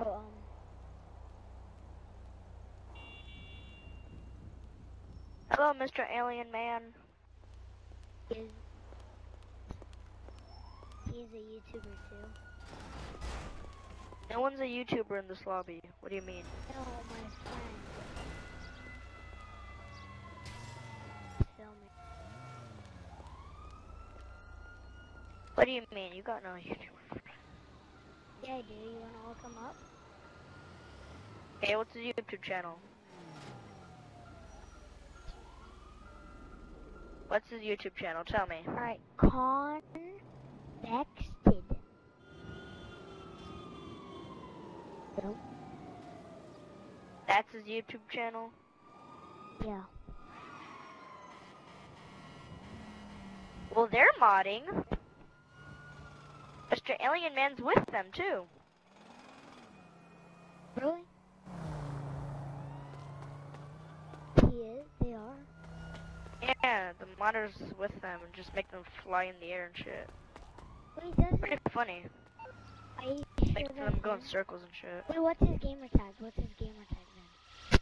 Oh, um, Hello, Mr. Alien Man. is he's a YouTuber too. No one's a YouTuber in this lobby. What do you mean? No, my friend. He's filming. What do you mean? You got no YouTuber. Yeah, I do. You wanna look him up? Hey, what's his YouTube channel? What's his YouTube channel? Tell me. Alright, Convexted. That's his YouTube channel. Yeah. Well, they're modding. Mr. Alien Man's with them too. Really? He is? They are? Yeah, the modders with them and just make them fly in the air and shit. Wait, doesn't Pretty funny. I Make sure them go in circles and shit. Wait, what's his gamer tag? What's his gamer tag then?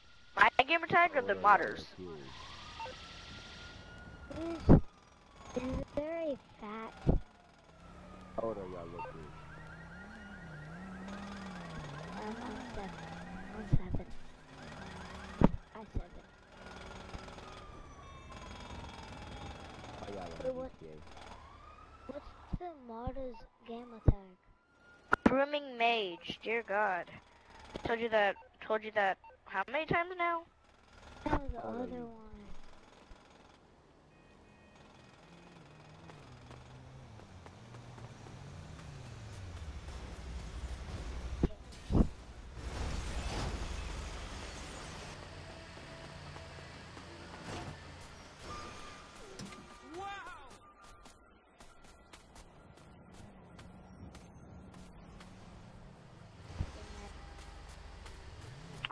My gamer tag or the modders? Is, is there a? How old are y'all looking? Um, I'm seven. I'm seven. I'm seven. How y'all Wait, what? GTA? What's the modder's gamer tag? Grooming mage, dear God. I told you that, told you that, how many times now? That was the How old are other one.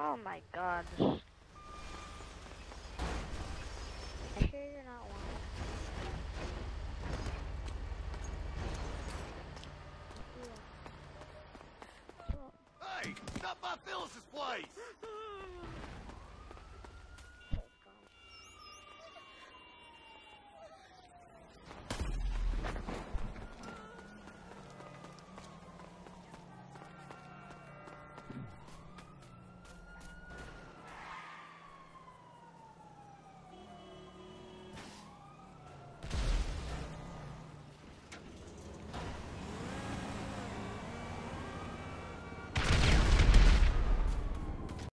Oh my God. I'm sure you're not one. Hey, stop by Phyllis's place!